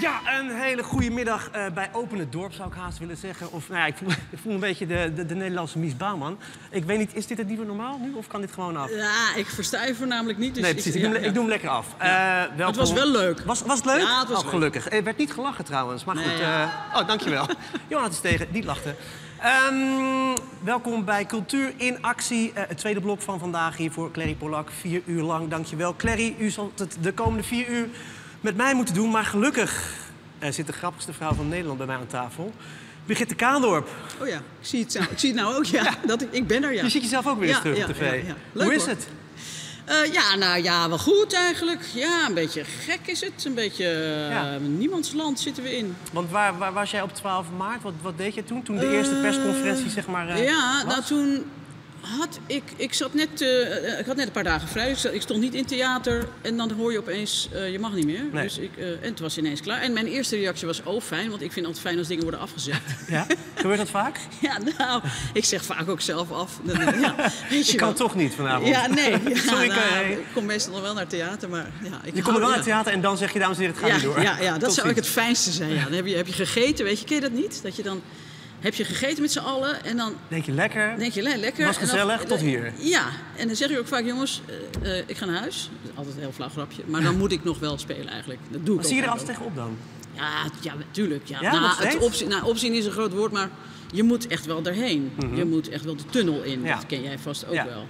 Ja, een hele goede middag eh, bij Open het Dorp, zou ik haast willen zeggen. Of, nou ja, ik voel, ik voel een beetje de, de, de Nederlandse Mies Bouwman. Ik weet niet, is dit het nieuwe normaal nu of kan dit gewoon af? Ja, ik versta je voornamelijk niet. Dus nee, precies. Ik, doe, ja, hem- ik doe hem lekker af. Eh, welkom. Het was wel leuk. Was, was het leuk? Ja, het was oh, gelukkig. Er werd niet gelachen trouwens, maar Nee, goed. eh, oh, dankjewel. Johan is tegen, niet lachten. Ehm, welkom bij Cultuur in Actie. Eh, het tweede blok van vandaag hier voor Clary Polak. Vier uur lang, dankjewel. Clary, u zal het de komende vier uur met mij moeten doen. Maar gelukkig eh, zit de grappigste vrouw van Nederland bij mij aan tafel. Brigitte Kaandorp. Oh ja, ik zie het, zo. ik zie het nou ook, ja. Dat ik, ik ben er, ja. Je ziet jezelf ook weer eens Ja, terug ja, op tv. Leuk, Hoe is hoor. het? Eh, ja, nou ja, wel goed eigenlijk. Ja, een beetje gek is het. Een beetje eh, Ja. niemandsland zitten we in. Want waar, waar was jij op 12 maart? Wat, wat deed je toen? Toen de eerste persconferentie, zeg maar. eh, ja, was? nou toen had ik... Ik zat net... eh, eh, ik had net een paar dagen vrij. Ik, zat- ik stond niet in theater. En dan hoor je opeens, eh, je mag niet meer. Nee. Dus ik, en het was ineens klaar. En mijn eerste reactie was, oh fijn. Want ik vind het altijd fijn als dingen worden afgezet. Ja? Gebeurt dat vaak? ja, nou, ik zeg vaak ook zelf af. Ja, weet je Ik kan wel. toch niet vanavond. Ja, nee. Ja, Sorry, nou, ik kom meestal nog wel naar theater, maar ja, ik Je komt wel naar het theater en dan zeg je, dames en heren, het gaat Ja, niet door. ja, ja, dat Tot zou ik het fijnste zijn. Ja. Dan heb je, heb je gegeten, weet je, ken je dat niet? Dat je dan heb je gegeten met z'n allen en dan Denk je lekker? denk je, le- lekker. Was en dan- gezellig, tot hier. Ja, en dan zeg je ook vaak, jongens, eh, eh, ik ga naar huis. Dat is altijd een heel flauw grapje. Maar dan moet ik nog wel spelen eigenlijk. Dat doe ik Maar zie je er altijd tegenop dan? Ja, ja, natuurlijk. Ja. Ja, nou, het opzien, nou, opzien is een groot woord, maar je moet echt wel erheen. Je moet echt wel de tunnel in. Mhm. Ja. Dat ken jij vast ook Ja. wel.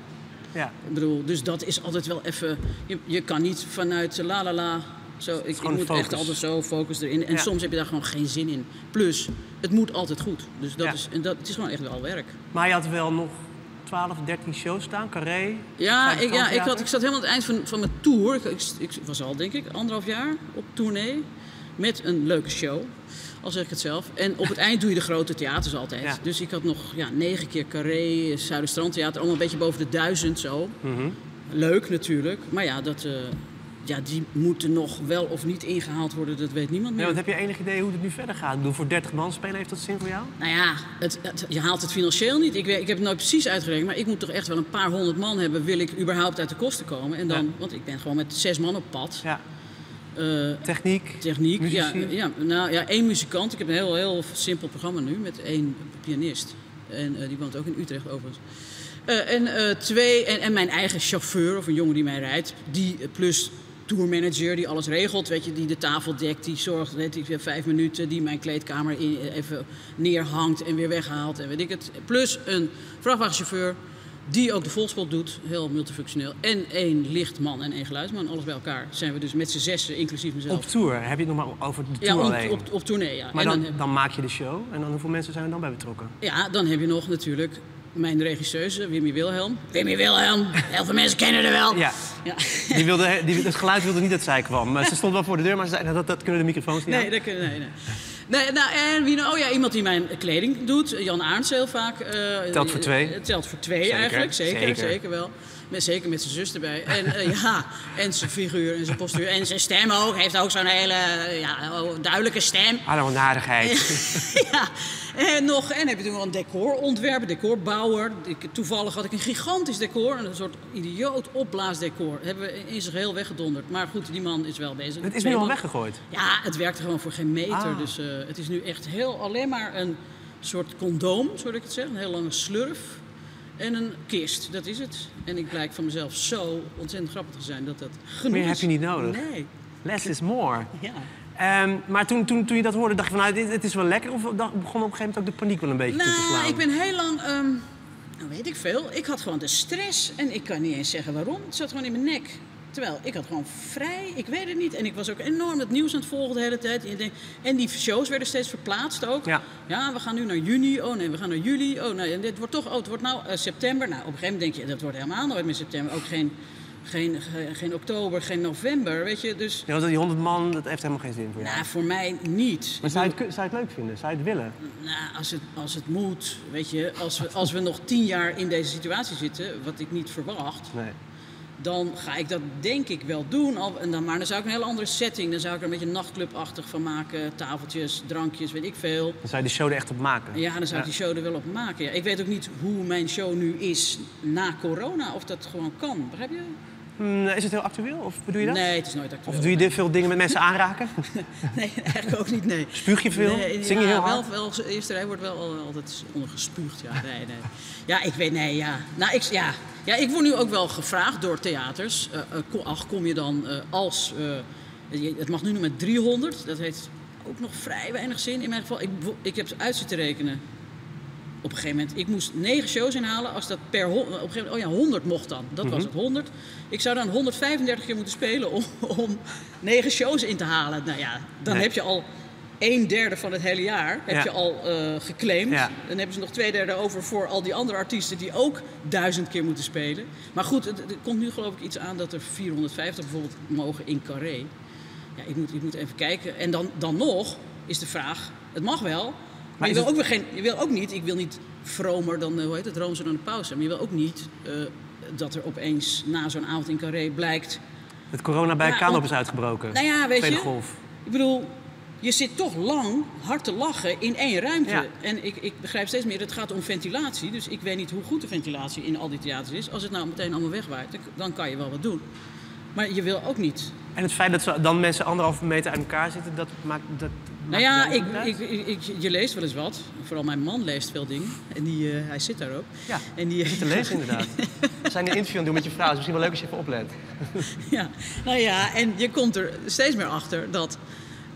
Ja. Ik bedoel, dus dat is altijd wel even... Je, je kan niet vanuit la la la... Zo, ik, ik gewoon moet focus. echt altijd zo focus erin. En Ja. soms heb je daar gewoon geen zin in. Plus, het moet altijd goed. Dus dat, Ja. is, en dat, het is gewoon echt wel werk. Maar je had wel nog 12, 13 shows staan, Carré. Ja, ik, ja ik, had, ik zat helemaal aan het eind van, van mijn tour. Ik, ik, ik was al, denk ik, anderhalf jaar op tournee. Met een leuke show. Al zeg ik het zelf. En op het eind doe je de grote theaters altijd. Ja. Dus ik had nog ja, negen keer Carré, Zuiderstrandtheater. Allemaal een beetje boven de duizend zo. Mhm. Leuk natuurlijk. Maar ja, dat, eh, ja, die moeten nog wel of niet ingehaald worden. Dat weet niemand Ja, meer. want heb je enig idee hoe het nu verder gaat? Ik bedoel, voor 30 man spelen, heeft dat zin voor jou? Nou ja, het, het- je haalt het financieel niet. Ik, weet, ik heb het nooit precies uitgerekend, maar ik moet toch echt wel een paar honderd man hebben. Wil ik überhaupt uit de kosten komen? En dan, Ja. Want ik ben gewoon met zes man op pad. Ja. Eh, Techniek? techniek, ja, Muzici? ja, nou ja, één muzikant. Ik heb een heel, heel simpel programma nu met één pianist. En eh, die woont ook in Utrecht overigens. Eh, en twee, en, en mijn eigen chauffeur of een jongen die mij rijdt. Die plus tourmanager die alles regelt, weet je, die de tafel dekt, die zorgt, weet ik, weer vijf minuten, die mijn kleedkamer in, eh, even neerhangt en weer weghaalt en weet ik het. Plus een vrachtwagenchauffeur die ook de volspot doet, heel multifunctioneel. En één lichtman en één geluidsman, alles bij elkaar zijn we dus met z'n zessen, inclusief mezelf. Op tour? Heb je het nog maar over de ja, tour op, alleen? op, op tournee, ja. maar en dan, dan, maak je de show en dan hoeveel mensen zijn er dan bij betrokken? ja, dan heb je nog natuurlijk mijn regisseuse, Wimmy Wilhelm. Wimmy Wilhelm, heel veel mensen kennen haar wel. Ja, Ja. die wilde, die, het geluid wilde niet dat zij kwam. Maar Ze stond wel voor de deur, maar ze zei, nou, dat, dat kunnen de microfoons niet Nee, aan. dat kun, nee, nee. nee nou, en wie nou? Oh ja, iemand die mijn kleding doet. Jan Aarns heel vaak. eh, Telt voor twee. eh, Telt voor twee Zeker, eigenlijk, zeker, zeker. zeker, wel. Met, zeker met zijn zus erbij. En eh, ja, en zijn figuur en zijn postuur. En zijn stem ook. Heeft ook zo'n hele ja, oh, duidelijke stem. Hallo, narigheid. ja, en nog, en heb je toen wel een decorontwerper, decorbouwer. Ik, toevallig had ik een gigantisch decor, een soort idioot opblaasdecor. Hebben we in zijn geheel weggedonderd. Maar goed, die man is wel bezig. Het is nu al weggegooid. Ja, het werkte gewoon voor geen meter. Ah. Dus eh, het is nu echt heel alleen maar een soort condoom, zou ik het zeggen. Een heel lange slurf. En een kist, dat is het. En ik blijk van mezelf zo ontzettend grappig te zijn dat dat genoeg Meer is. heb je niet nodig. Nee, Less is more. ja. Ehm, maar toen, toen, toen je dat hoorde, dacht je van, nou, dit, het is wel lekker? Of dacht- begon op een gegeven moment ook de paniek wel een beetje te Nou, slaan? ik ben heel lang, ehm, nou weet ik veel. Ik had gewoon de stress en ik kan niet eens zeggen waarom. Het zat gewoon in mijn nek. Terwijl ik had gewoon vrij, ik weet het niet. En ik was ook enorm het nieuws aan het volgen de hele tijd. En, die shows werden steeds verplaatst ook. Ja. Ja, we gaan nu naar juni. Oh nee, we gaan naar juli. Oh nee, en dit wordt toch, oh, het wordt nou eh, september. Nou, op een gegeven moment denk je, dat wordt helemaal nooit meer september. Ook geen, geen, geen, geen oktober, geen november, weet je. Dus, Ja, die 100 man, dat heeft helemaal geen zin voor jou. nou, voor mij niet. maar zou je, het, zou je het leuk vinden? Zou je het willen? Nou, als het, als het moet, weet je, als we, als we nog tien jaar in deze situatie zitten, wat ik niet verwacht, Nee. Dan ga ik dat denk ik wel doen. Al, en dan, maar dan zou ik een hele andere setting, dan zou ik er een beetje nachtclubachtig van maken. Tafeltjes, drankjes, weet ik veel. Dan zou je de show er echt op maken. Ja, dan zou ik die show er wel op maken. Ja. Ik weet ook niet hoe mijn show nu is na corona, of dat gewoon kan. Begrijp je? Hmm, is het heel actueel? Of bedoel je dat? Nee, het is nooit actueel. Of doe je dit veel dingen met mensen aanraken? Nee, eigenlijk ook niet, nee. Spuug je veel? Nee, Zing je ja, heel hard? Wel, wel, eerste rij wordt wel al- altijd ondergespuugd, ja. Nee, nee. Ja, ik weet, nee, ja. Nou, ik, ja. Ja, ik word nu ook wel gevraagd door theaters. eh, eh, ach, kom je dan eh, als... het mag nu nog met 300. Dat heeft ook nog vrij weinig zin. In mijn geval, ik, ik heb het uit zitten rekenen. Op een gegeven moment, ik moest negen shows inhalen. Als dat per op een gegeven moment, oh ja, 100 mocht dan. Dat Mhm. was het, 100. Ik zou dan 135 keer moeten spelen om, om negen shows in te halen. Nou ja, dan Nee. heb je al een derde van het hele jaar heb Ja. je al eh, geclaimd. Ja. Dan hebben ze nog twee derde over voor al die andere artiesten die ook duizend keer moeten spelen. Maar goed, het- er komt nu geloof ik iets aan dat er 450 bijvoorbeeld mogen in Carré. Ja, ik moet, ik moet even kijken. En dan, dan nog is de vraag, het mag wel, maar, je, wil het- ook weer geen, je wil ook niet, ik wil niet vromer dan, eh, hoe heet het, roomser dan de pauze. Maar je wil ook niet eh, dat er opeens na zo'n avond in Carré blijkt... Dat corona bij Ja, is uitgebroken. Nou ja, weet Tweede je, golf. ik bedoel, je zit toch lang hard te lachen in één ruimte. Ja. En ik, ik begrijp steeds meer, het gaat om ventilatie. Dus ik weet niet hoe goed de ventilatie in al die theaters is. Als het nou meteen allemaal wegwaait, dan- kan je wel wat doen. Maar je wil ook niet. En het feit dat ze dan mensen anderhalve meter uit elkaar zitten, dat maakt... Dat Nou ja, ik, ik, ik, je leest wel eens wat. Vooral mijn man leest veel dingen. En die, eh, hij zit daar ook. Ja, en die, zit te lezen inderdaad. We zijn een interview aan het doen met je vrouw. Het is misschien wel leuk als je even oplet. Ja, nou ja, en je komt er steeds meer achter dat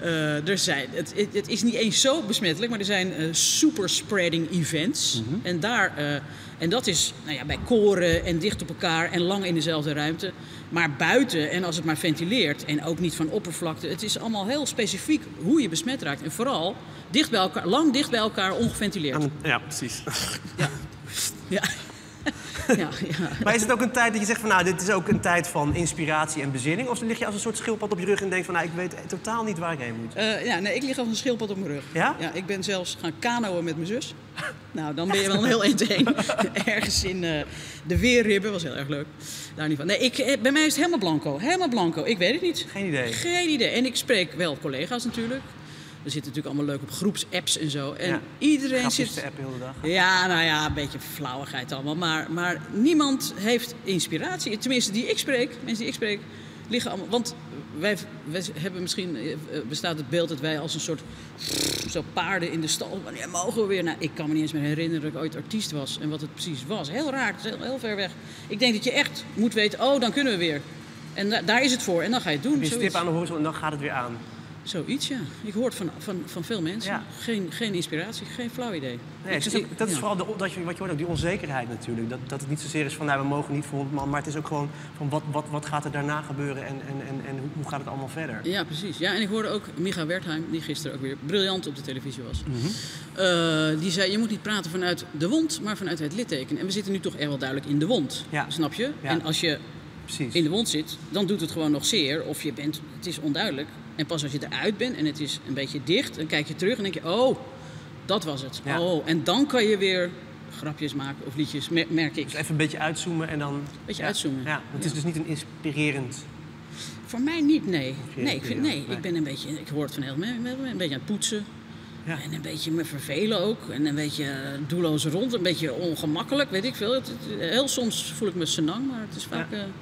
eh, er zijn. Het, het, het is niet eens zo besmettelijk, maar er zijn eh, super spreading events. Mhm. En, daar, eh, en dat is nou ja, bij koren en dicht op elkaar en lang in dezelfde ruimte. Maar buiten en als het maar ventileert en ook niet van oppervlakte. Het is allemaal heel specifiek hoe je besmet raakt. En vooral dicht bij elkaar, lang dicht bij elkaar, ongeventileerd. Ja, precies. Ja. ja. ja, ja. Maar is het ook een tijd dat je zegt van nou, dit is ook een tijd van inspiratie en bezinning? Of lig je als een soort schildpad op je rug en denkt van nou, ik weet totaal niet waar ik heen moet? Eh, ja, nee, ik lig als een schildpad op mijn rug. Ja? Ja, ik ben zelfs gaan kanoën met mijn zus. Nou, dan ben je wel een heel eind heen. Ergens in eh, de Weerribben, was heel erg leuk. Daar niet van. Nee, ik, eh, bij mij is het helemaal blanco. Helemaal blanco. Ik weet het niet. Geen idee. Geen idee. En ik spreek wel collega's natuurlijk. We zitten natuurlijk allemaal leuk op groepsapps en zo. En Ja. iedereen zit... appen heel de dag. Ja, nou ja, een beetje flauwigheid allemaal. Maar, maar niemand heeft inspiratie. Tenminste, die ik spreek, mensen die ik spreek, liggen allemaal... Want wij, wij hebben misschien... eh, eh, bestaat het beeld dat wij als een soort... Zo paarden in de stal. Wanneer mogen we weer? Nou, ik kan me niet eens meer herinneren dat ik ooit artiest was. En wat het precies was. Heel raar, het is heel, heel ver weg. Ik denk dat je echt moet weten, oh, dan kunnen we weer. En da- daar is het voor. En dan ga je het doen. Je zoiets. stip aan de horizon en dan gaat het weer aan. Zoiets, ja. Ik hoor het van, van, van veel mensen. Ja. Geen, geen inspiratie, geen flauw idee. Nee, is ook- dat is ja. vooral de, dat je, wat je hoort, ook die onzekerheid natuurlijk. Dat, dat het niet zozeer is van nou, we mogen niet voor 100 man, maar het is ook gewoon van wat, wat, wat gaat er daarna gebeuren en, en, en, en hoe- gaat het allemaal verder? Ja, precies. Ja, en ik hoorde ook Micha Wertheim, die gisteren ook weer briljant op de televisie was. Mhm. Eh, die zei, je moet niet praten vanuit de wond, maar vanuit het litteken. En we zitten nu toch echt wel duidelijk in de wond, Ja. snap je? En als je Precies. in de wond zit, dan doet het gewoon nog zeer. Of je bent, het is onduidelijk. En pas als je eruit bent en het is een beetje dicht, dan kijk je terug en denk je, oh, dat was het. Ja. Oh, en dan kan je weer grapjes maken of liedjes, mer- merk ik. Dus even een beetje uitzoomen en dan... Beetje ja. uitzoomen. Ja, het is dus niet een inspirerend... Voor mij niet, nee. Nee, ik, vind, nee, nee. ik ben een beetje, ik hoor het van heel veel mensen, een beetje aan het poetsen. Ja. En een beetje me vervelen ook. En een beetje eh, doelloos rond, een beetje ongemakkelijk, weet ik veel. Het, het- heel soms voel ik me senang, maar het is vaak Ja. eh, een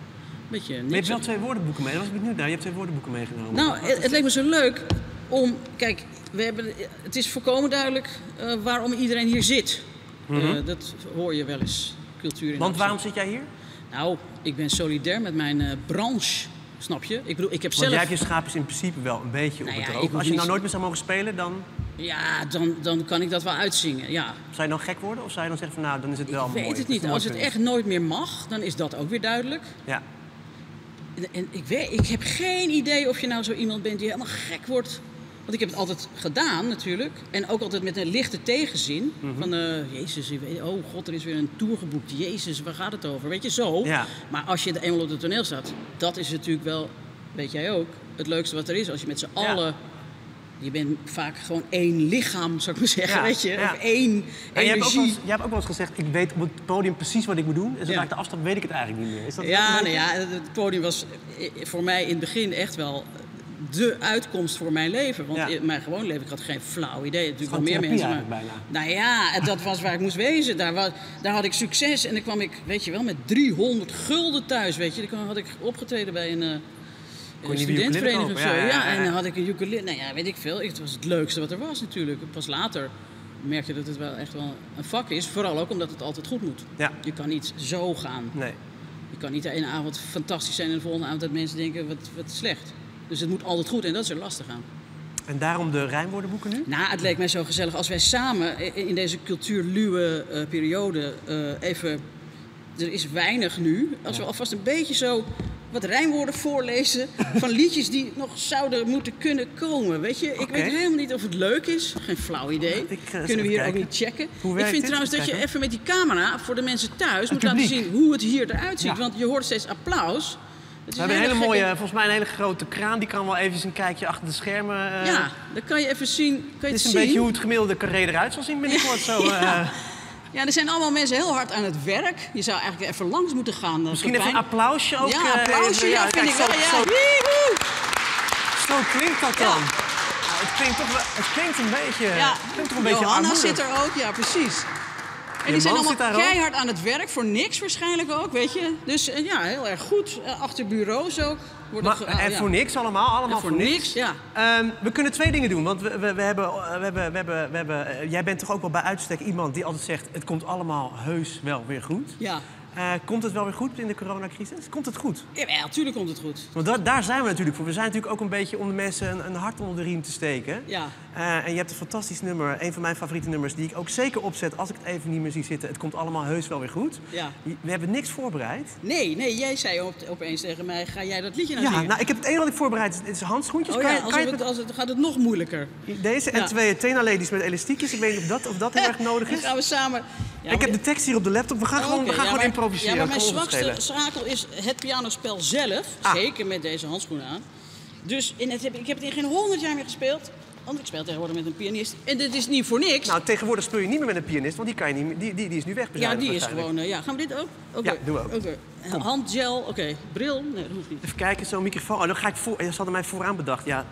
beetje Maar je hebt wel twee woordenboeken mee, daar was ik benieuwd naar. Je hebt twee woordenboeken meegenomen. Nou, het, het leek me zo leuk om... Kijk, we hebben, het is volkomen duidelijk eh, waarom iedereen hier zit. Eh, dat hoor je wel eens, cultuur in Mhm. Want waarom zit jij hier? Nou, ik ben solidair met mijn eh, branche, snap je? Ik bedoel, ik heb Want zelf... jij hebt je schaapjes in principe wel een beetje Nou op het ja, ik Als je nou nooit meer zou mogen spelen, dan Ja, dan, dan kan ik dat wel uitzingen, ja. zou je dan gek worden? Of zou je dan zeggen van nou, dan is het wel ik mooi. weet het niet. Als het echt nooit meer mag, dan is dat ook weer duidelijk. Ja. En, en ik, weet, ik heb geen idee of je nou zo iemand bent die helemaal gek wordt. Want ik heb het altijd gedaan natuurlijk. En ook altijd met een lichte tegenzin. Mhm. Van, eh, jezus, oh god, er is weer een tour geboekt. Jezus, waar gaat het over? Weet je, zo. Ja. Maar als je eenmaal op het toneel staat, dat is natuurlijk wel, weet jij ook, het leukste wat er is. Als je met z'n Ja. allen... Je bent vaak gewoon één lichaam, zou ik maar zeggen, Ja, weet je. ja. Of één En jij hebt, ook wel eens, jij hebt ook wel eens gezegd, ik weet op het podium precies wat ik moet doen. En zodra Ja. ik de afstap weet ik het eigenlijk niet meer. Is dat Ja, nou ja, het podium was eh, voor mij in het begin echt wel de uitkomst voor mijn leven. Want in mijn gewoon leven, ik had geen flauw idee. Natuurlijk wel meer mensen. Maar, eigenlijk nou ja, dat was waar ik moest wezen. Daar, wa- daar had ik succes. En dan kwam ik, weet je wel, met 300 gulden thuis. Weet je, dan had ik opgetreden bij een. Studentenvereniging of zo. Ja, Ja, en dan had ik een ukulele. Nou ja, weet ik veel. Het was het leukste wat er was natuurlijk. Pas later merkte je dat het wel echt wel een vak is. Vooral ook omdat het altijd goed moet. Ja. Je kan niet zo gaan. Nee. Je kan niet de ene avond fantastisch zijn en de volgende avond dat mensen denken wat, wat slecht. Dus het moet altijd goed en dat is er lastig aan. En daarom de rijmwoordenboeken nu? Nou, het leek mij zo gezellig als wij samen in deze cultuurluwe eh, periode eh, even... Er is weinig nu. Als we alvast een beetje zo wat rijmwoorden voorlezen van liedjes die nog zouden moeten kunnen komen. Weet je, ik weet helemaal niet of het leuk is. Geen flauw idee. Ik eens Kunnen we hier kijken. ook niet checken. Hoe ik vind dit? trouwens dat je even met die camera voor de mensen thuis moet laten zien hoe het hier eruit ziet. Ja. Want je hoort steeds applaus. We hebben een hele gekke- mooie, volgens mij een hele grote kraan. Die kan wel even een kijkje achter de schermen. eh, Ja, dan kan je even zien. Kan je het is een zien. beetje hoe het gemiddelde carré eruit zal zien binnenkort. Zo, Ja. Ja, er zijn allemaal mensen heel hard aan het werk. Je zou eigenlijk even langs moeten gaan. eh, Misschien even een applausje ook. Ja, eh, applausje, ja, vind ik wel. Ja. Zo, klinkt dat dan. Nou, het klinkt toch het klinkt een beetje, Ja, het klinkt toch een beetje Johanna zit er ook, ja, precies. En die zijn allemaal keihard aan het werk, voor niks waarschijnlijk ook, weet je. Dus eh, ja, heel erg goed. Achter bureaus ook. Wordt Maar, ge- ah, en ja. voor niks allemaal, allemaal voor niks, ja. Ehm, we kunnen twee dingen doen, want we, we, we hebben, we hebben, we hebben, we hebben, eh, jij bent toch ook wel bij uitstek iemand die altijd zegt... het komt allemaal heus wel weer goed. Ja. Eh, komt het wel weer goed in de coronacrisis? Komt het goed? ja, natuurlijk komt het goed. Want da- daar zijn we natuurlijk voor. We zijn natuurlijk ook een beetje om de mensen een, een hart onder de riem te steken. Ja. Eh, en je hebt een fantastisch nummer, een van mijn favoriete nummers... die ik ook zeker opzet als ik het even niet meer zie zitten. Het komt allemaal heus wel weer goed. Ja. We hebben niks voorbereid. Nee, nee, jij zei op, opeens tegen mij, ga jij dat liedje nou Ja, zingen? nou, ik heb het enige wat ik voorbereid. Het is handschoentjes. oh ja, kan je het, als het, gaat het nog moeilijker. Deze en Ja. twee Tena Ladies met elastiekjes. Ik weet niet of dat, of dat heel erg nodig Dan is. gaan we samen... Ja, ik heb de tekst hier op de laptop. We gaan Oh, gewoon, we gaan ja, gewoon maar- improviseren. Ja, maar mijn zwakste schakel is het pianospel zelf. Ah. Zeker met deze handschoenen aan. Dus in het ik heb het in geen honderd jaar meer gespeeld. Want ik speel tegenwoordig met een pianist. En dit is niet voor niks. Nou, tegenwoordig speel je niet meer met een pianist, want die, kan je niet, meer- die, die, die is nu ja, wegbezuinigd. die is gewoon... eh, ja, gaan we dit ook? Ja, doen we ook. Handgel, oké. Bril? Nee, dat hoeft niet. Even kijken, zo'n microfoon. Oh, dan ga ik voor. Ze hadden mij vooraan bedacht. Ja,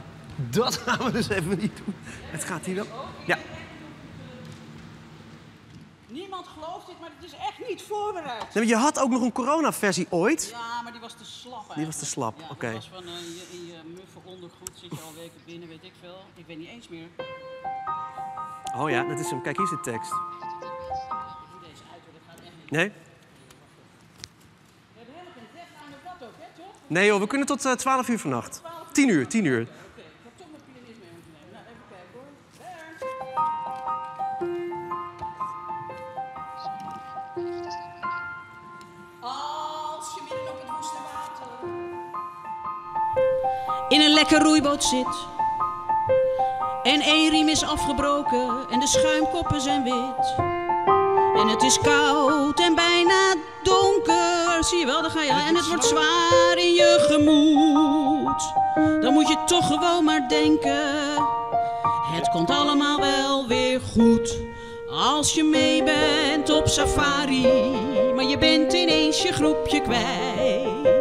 dat gaan we dus even niet doen. Het gaat hier wel. Ja. Niemand gelooft dit, maar het is echt niet voorbereid. Nee, maar je had ook nog een corona-versie ooit. Ja, maar die was te slap Die was te eigenlijk. slap, Ja, oké. die was van eh, je, in je muffe ondergoed zit je al weken binnen, weet ik veel. Ik weet niet eens meer. Oh ja, dat is hem. Kijk, hier is de tekst. Ik doe deze uit, hoor, dat gaat echt niet. Nee? We hebben helemaal geen recht aan de wat ook, hè, toch? Nee joh, we kunnen tot eh, 12 uur vannacht. 10 uur, 10 uur. In een lekker roeiboot zit en één riem is afgebroken en de schuimkoppen zijn wit en het is koud en bijna donker, zie je wel, daar ga je. En het wordt zwaar in je gemoed. Dan moet je toch gewoon maar denken. Het komt allemaal wel weer goed. Als je mee bent op safari, maar je bent ineens je groepje kwijt.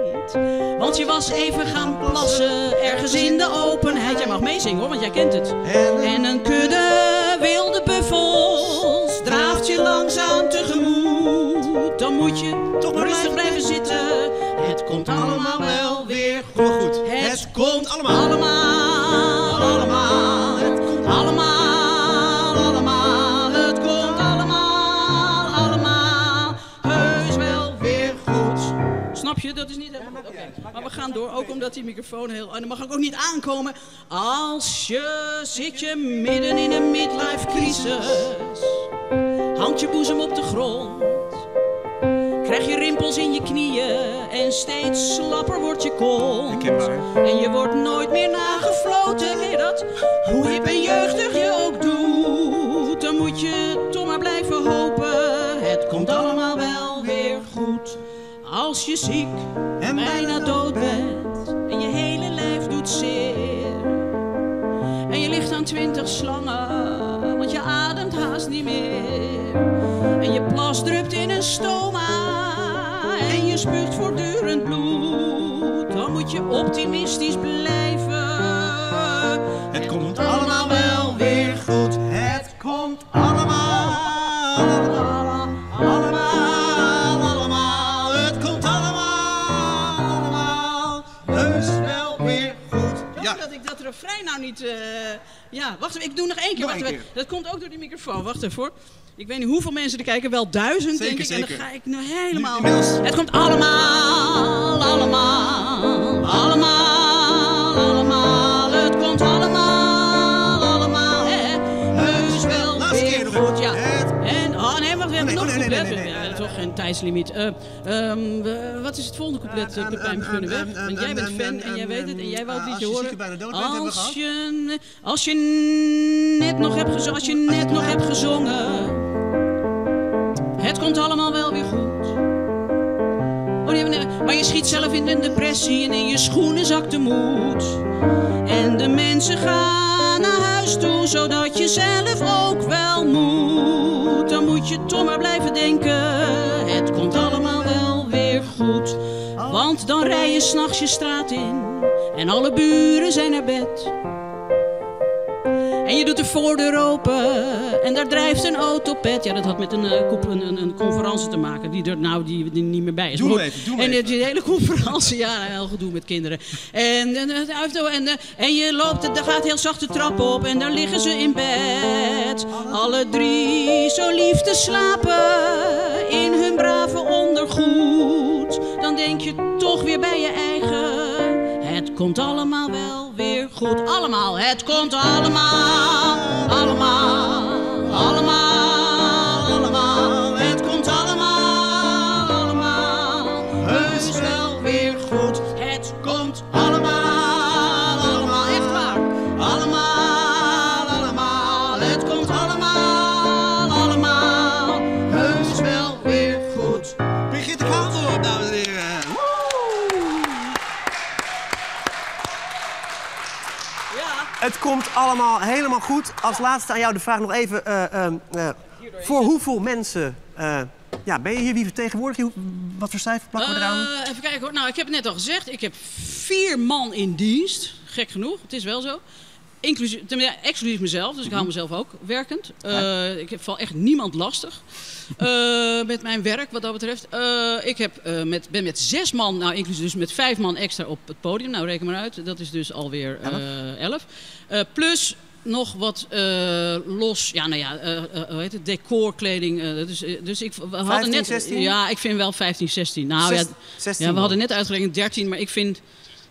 Want je was even gaan plassen, ergens in de openheid. Jij mag meezingen hoor, want jij kent het. En een kudde wilde buffels draaft je langzaam tegemoet. Dan moet je toch maar rustig blijven zitten. Het komt allemaal wel weer goed. Het komt allemaal, allemaal, Maar we gaan door, ook omdat die microfoon heel... En dan mag ik ook niet aankomen. Als je zit je midden in een midlife crisis. Hangt je boezem op de grond. Krijg je rimpels in je knieën en steeds slapper wordt je kont. En je wordt nooit meer nagefloten, ken je dat? Hoe hip en jeugdig je ziek en bijna dood bent en je hele lijf doet zeer. En je ligt aan twintig slangen, want je ademt haast niet meer. En je plas drupt in een stoma en je spuugt voortdurend bloed. Dan moet je optimistisch blijven. Niet... eh, ja, wacht even, ik doe nog één keer. Nog wacht. Dat komt ook door die microfoon. Wacht even hoor. Ik weet niet hoeveel mensen er kijken. Wel duizend, Zeker, denk ik. En dan ga ik nu helemaal... Het komt allemaal, allemaal, allemaal, tijdslimiet. Eh, ehm, wat is het volgende couplet, uh, Pepijn Gunneweg? ehm, ehm, Want jij bent ehm, fan ehm, en jij weet het en jij wou het liedje je horen. bent, we Als je, als je net nog hebt gezongen, als je net nog hebt gezongen, het komt allemaal wel weer goed. Oh, maar je schiet zelf in een depressie en in je schoenen zakt de moed. En de mensen gaan naar huis toe, zodat je zelf ook wel moet. Dan moet je toch maar blijven denken, Want dan rij je s'nachts je straat in en alle buren zijn naar bed. En je doet de voordeur open en daar drijft een autopet. Ja, dat had met een, eh, een, een, een conferentie te maken die er nou die, die niet meer bij is. Doe Maar even, doe En even. die hele conferentie, ja, heel gedoe met kinderen. En, en, en, de auto, en, en je loopt, daar gaat heel zacht de trap op en daar liggen ze in bed. Alle drie zo lief te slapen in hun brave ondergoed. Denk je toch weer bij je eigen. Het komt allemaal wel weer goed. Allemaal, het komt allemaal, allemaal, allemaal, Komt allemaal helemaal goed. Als laatste aan jou de vraag nog even. eh, ehm, eh, voor hoeveel mensen eh, ja, ben je hier? Wie vertegenwoordig je? Wat voor cijfer plakken we eraan? Even kijken hoor. Nou, ik heb het net al gezegd. Ik heb vier man in dienst. Gek genoeg, het is wel zo. Inclusief, ja, exclusief mezelf, dus ik hou mezelf ook werkend. Eh, Ik heb- val echt niemand lastig eh, met mijn werk wat dat betreft. Eh, ik heb, met, ben met zes man, nou inclusief dus met vijf man extra op het podium. Nou, reken maar uit, dat is dus alweer elf. Eh, plus nog wat los, ja, nou ja, hoe heet het, decorkleding. dus, dus ik, we hadden 15, net, 16? Ja, ik vind wel 15, 16. Nou ja, Zes- 16 ja, we man. hadden net uitgerekend 13, maar ik vind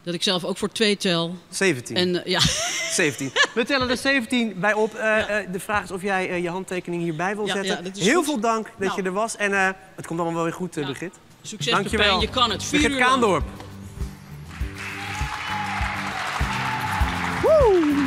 dat ik zelf ook voor twee tel. 17. En eh, ja, 17. We tellen er 17 bij op. Eh, eh, de vraag is of jij je handtekening hierbij wil Ja, zetten. ja, Heel goed. veel dank dat Nou. je er was. En het komt allemaal wel weer goed. Brigitte. succes Dankjewel. Pepijn, je kan het. Vier Brigitte. Kaandorp. Woe!